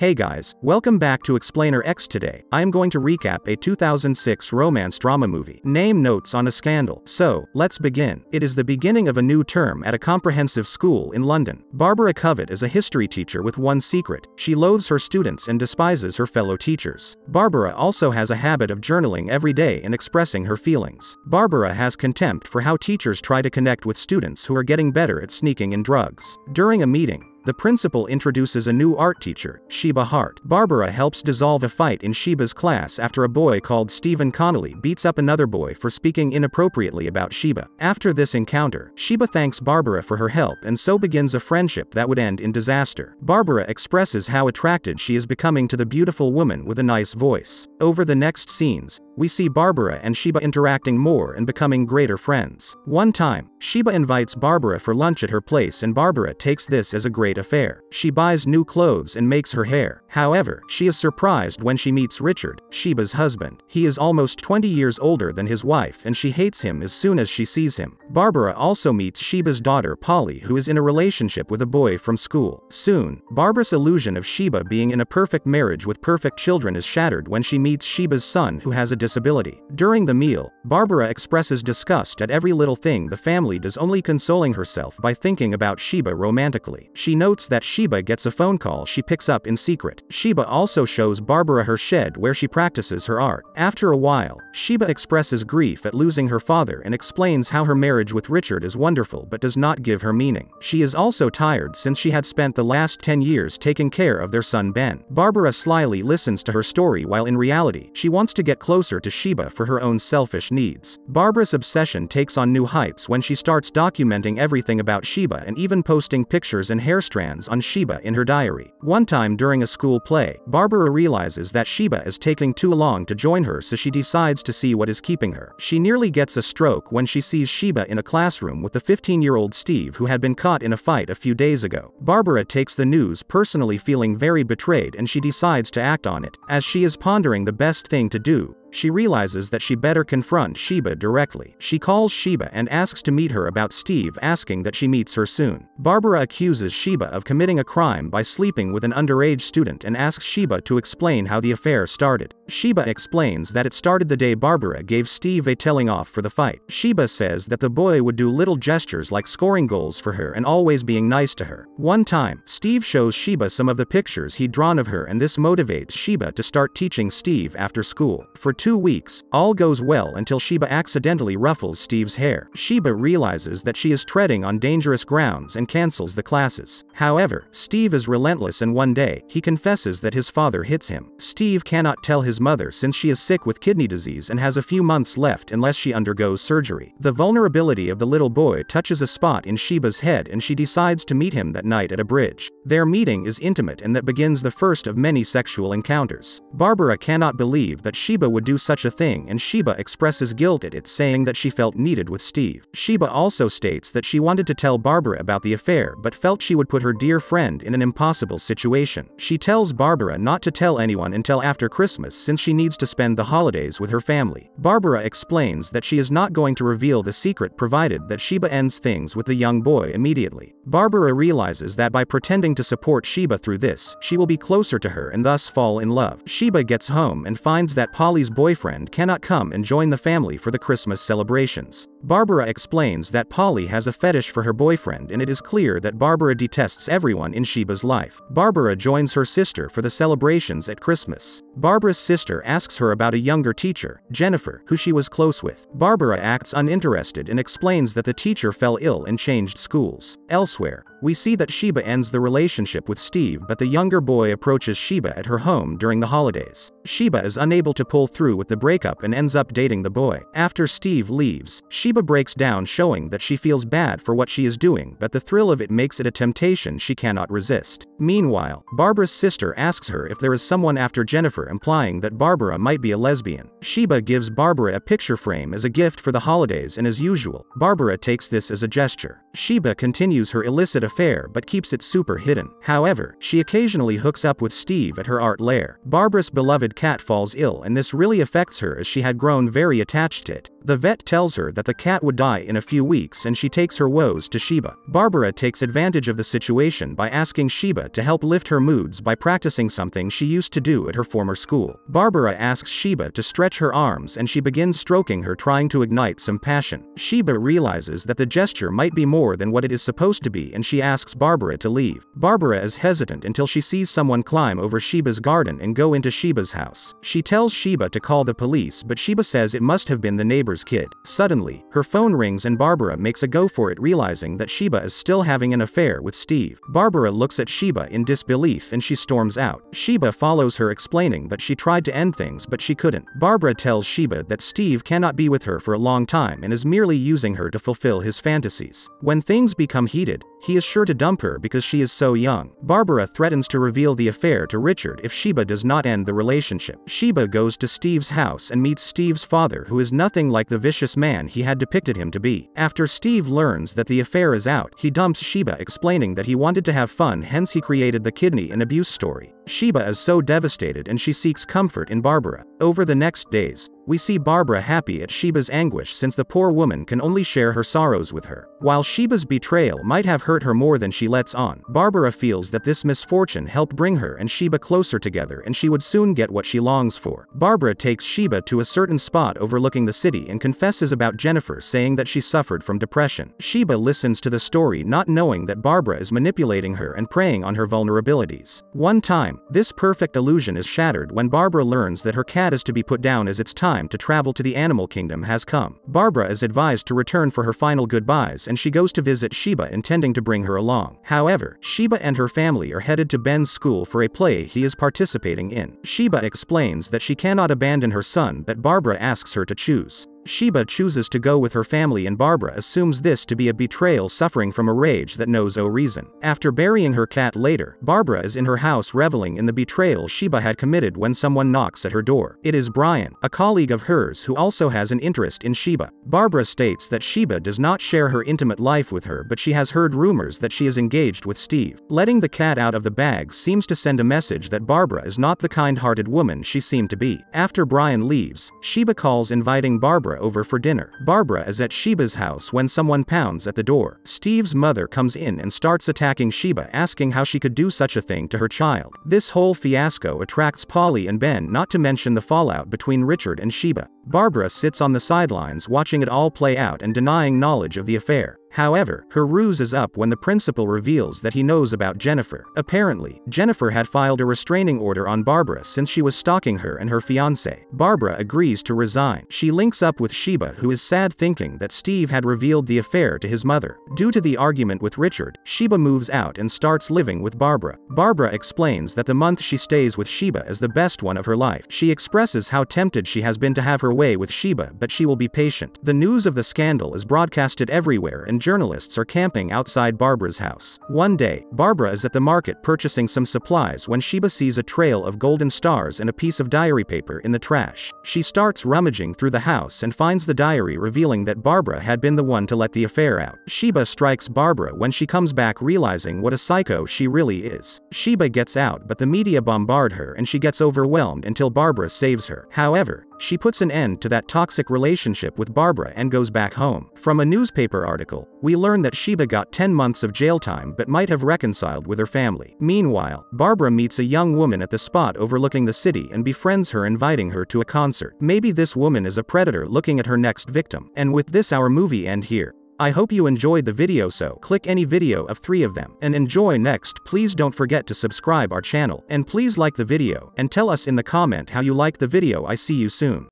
Hey guys, welcome back to Explainer X today. I am going to recap a 2006 romance drama movie. Name notes on a scandal. So, let's begin. It is the beginning of a new term at a comprehensive school in London. Barbara Covett is a history teacher with one secret. She loathes her students and despises her fellow teachers. Barbara also has a habit of journaling every day and expressing her feelings. Barbara has contempt for how teachers try to connect with students who are getting better at sneaking in drugs. During a meeting, the principal introduces a new art teacher, Sheba Hart. Barbara helps dissolve a fight in Sheba's class after a boy called Steven Connolly beats up another boy for speaking inappropriately about Sheba. After this encounter, Sheba thanks Barbara for her help and so begins a friendship that would end in disaster. Barbara expresses how attracted she is becoming to the beautiful woman with a nice voice. Over the next scenes, we see Barbara and Sheba interacting more and becoming greater friends. One time, Sheba invites Barbara for lunch at her place and Barbara takes this as a great affair. She buys new clothes and makes her hair. However, she is surprised when she meets Richard, Sheba's husband. He is almost 20 years older than his wife and she hates him as soon as she sees him. Barbara also meets Sheba's daughter Polly who is in a relationship with a boy from school. Soon, Barbara's illusion of Sheba being in a perfect marriage with perfect children is shattered when she meets Sheba's son who has a disability. During the meal, Barbara expresses disgust at every little thing the family does only consoling herself by thinking about Sheba romantically. She notes that Sheba gets a phone call she picks up in secret. Sheba also shows Barbara her shed where she practices her art. After a while, Sheba expresses grief at losing her father and explains how her marriage with Richard is wonderful but does not give her meaning. She is also tired since she had spent the last 10 years taking care of their son Ben. Barbara slyly listens to her story while in reality, she wants to get closer to Sheba for her own selfish needs. Barbara's obsession takes on new heights when she starts documenting everything about Sheba and even posting pictures and hair strands on Sheba in her diary. One time during a school play, Barbara realizes that Sheba is taking too long to join her so she decides to see what is keeping her. She nearly gets a stroke when she sees Sheba in a classroom with the 15-year-old Steve who had been caught in a fight a few days ago. Barbara takes the news personally feeling very betrayed and she decides to act on it. As she is pondering the best thing to do, she realizes that she better confront Sheba directly. She calls Sheba and asks to meet her about Steve asking that she meets her soon. Barbara accuses Sheba of committing a crime by sleeping with an underage student and asks Sheba to explain how the affair started. Sheba explains that it started the day Barbara gave Steve a telling off for the fight. Sheba says that the boy would do little gestures like scoring goals for her and always being nice to her. One time, Steve shows Sheba some of the pictures he'd drawn of her and this motivates Sheba to start teaching Steve after school. For two weeks, all goes well until Sheba accidentally ruffles Steve's hair. Sheba realizes that she is treading on dangerous grounds and cancels the classes. However, Steve is relentless and one day, he confesses that his father hits him. Steve cannot tell his mother since she is sick with kidney disease and has a few months left unless she undergoes surgery. The vulnerability of the little boy touches a spot in Sheba's head and she decides to meet him that night at a bridge. Their meeting is intimate and that begins the first of many sexual encounters. Barbara cannot believe that Sheba would do such a thing and Sheba expresses guilt at it saying that she felt needed with Steve. Sheba also states that she wanted to tell Barbara about the affair but felt she would put her dear friend in an impossible situation. She tells Barbara not to tell anyone until after Christmas since she needs to spend the holidays with her family. Barbara explains that she is not going to reveal the secret provided that Sheba ends things with the young boy immediately. Barbara realizes that by pretending to support Sheba through this, she will be closer to her and thus fall in love. Sheba gets home and finds that Polly's boyfriend cannot come and join the family for the Christmas celebrations. Barbara explains that Polly has a fetish for her boyfriend and it is clear that Barbara detests everyone in Sheba's life. Barbara joins her sister for the celebrations at Christmas. Barbara's sister asks her about a younger teacher, Jennifer, who she was close with. Barbara acts uninterested and explains that the teacher fell ill and changed schools. Elsewhere, we see that Sheba ends the relationship with Steve but the younger boy approaches Sheba at her home during the holidays. Sheba is unable to pull through with the breakup and ends up dating the boy. After Steve leaves, Sheba breaks down showing that she feels bad for what she is doing but the thrill of it makes it a temptation she cannot resist. Meanwhile, Barbara's sister asks her if there is someone after Jennifer implying that Barbara might be a lesbian. Sheba gives Barbara a picture frame as a gift for the holidays and as usual, Barbara takes this as a gesture. Sheba continues her illicit affair but keeps it super hidden. However, she occasionally hooks up with Steve at her art lair. Barbara's beloved cat falls ill and this really affects her as she had grown very attached to it. The vet tells her that the cat would die in a few weeks and she takes her woes to Sheba. Barbara takes advantage of the situation by asking Sheba to help lift her moods by practicing something she used to do at her former school. Barbara asks Sheba to stretch her arms and she begins stroking her trying to ignite some passion. Sheba realizes that the gesture might be more than what it is supposed to be and she asks Barbara to leave. Barbara is hesitant until she sees someone climb over Sheba's garden and go into Sheba's house. She tells Sheba to call the police but Sheba says it must have been the neighbor's kid. Suddenly, her phone rings and Barbara makes a go for it realizing that Sheba is still having an affair with Steve. Barbara looks at Sheba in disbelief and she storms out. Sheba follows her explaining that she tried to end things but she couldn't. Barbara tells Sheba that Steve cannot be with her for a long time and is merely using her to fulfill his fantasies. When things become heated, he is sure to dump her because she is so young. Barbara threatens to reveal the affair to Richard if Sheba does not end the relationship. Sheba goes to Steve's house and meets Steve's father who is nothing like the vicious man he had depicted him to be. After Steve learns that the affair is out, he dumps Sheba explaining that he wanted to have fun hence he created the kidney and abuse story. Sheba is so devastated and she seeks comfort in Barbara. Over the next days, we see Barbara happy at Sheba's anguish since the poor woman can only share her sorrows with her. While Sheba's betrayal might have hurt her more than she lets on, Barbara feels that this misfortune helped bring her and Sheba closer together and she would soon get what she longs for. Barbara takes Sheba to a certain spot overlooking the city and confesses about Jennifer saying that she suffered from depression. Sheba listens to the story not knowing that Barbara is manipulating her and preying on her vulnerabilities. One time, this perfect illusion is shattered when Barbara learns that her cat is to be put down as it's time time to travel to the animal kingdom has come. Barbara is advised to return for her final goodbyes and she goes to visit Sheba intending to bring her along. However, Sheba and her family are headed to Ben's school for a play he is participating in. Sheba explains that she cannot abandon her son but Barbara asks her to choose. Sheba chooses to go with her family and Barbara assumes this to be a betrayal suffering from a rage that knows no reason. After burying her cat later, Barbara is in her house reveling in the betrayal Sheba had committed when someone knocks at her door. It is Brian, a colleague of hers who also has an interest in Sheba. Barbara states that Sheba does not share her intimate life with her but she has heard rumors that she is engaged with Steve. Letting the cat out of the bag seems to send a message that Barbara is not the kind-hearted woman she seemed to be. After Brian leaves, Sheba calls inviting Barbara Barbara over for dinner. Barbara is at Sheba's house when someone pounds at the door. Steve's mother comes in and starts attacking Sheba asking how she could do such a thing to her child. This whole fiasco attracts Polly and Ben not to mention the fallout between Richard and Sheba. Barbara sits on the sidelines watching it all play out and denying knowledge of the affair. However, her ruse is up when the principal reveals that he knows about Jennifer. Apparently, Jennifer had filed a restraining order on Barbara since she was stalking her and her fiancé. Barbara agrees to resign. She links up with Sheba who is sad thinking that Steve had revealed the affair to his mother. Due to the argument with Richard, Sheba moves out and starts living with Barbara. Barbara explains that the month she stays with Sheba is the best one of her life. She expresses how tempted she has been to have her way with Sheba but she will be patient. The news of the scandal is broadcasted everywhere journalists are camping outside Barbara's house. One day, Barbara is at the market purchasing some supplies when Sheba sees a trail of golden stars and a piece of diary paper in the trash. She starts rummaging through the house and finds the diary revealing that Barbara had been the one to let the affair out. Sheba strikes Barbara when she comes back realizing what a psycho she really is. Sheba gets out but the media bombard her and she gets overwhelmed until Barbara saves her. However, she puts an end to that toxic relationship with Barbara and goes back home. From a newspaper article, we learn that Sheba got 10 months of jail time but might have reconciled with her family. Meanwhile, Barbara meets a young woman at the spot overlooking the city and befriends her inviting her to a concert. Maybe this woman is a predator looking at her next victim. And with this our movie end here. I hope you enjoyed the video so click any video of three of them and enjoy next please don't forget to subscribe our channel and please like the video and tell us in the comment how you like the video I see you soon.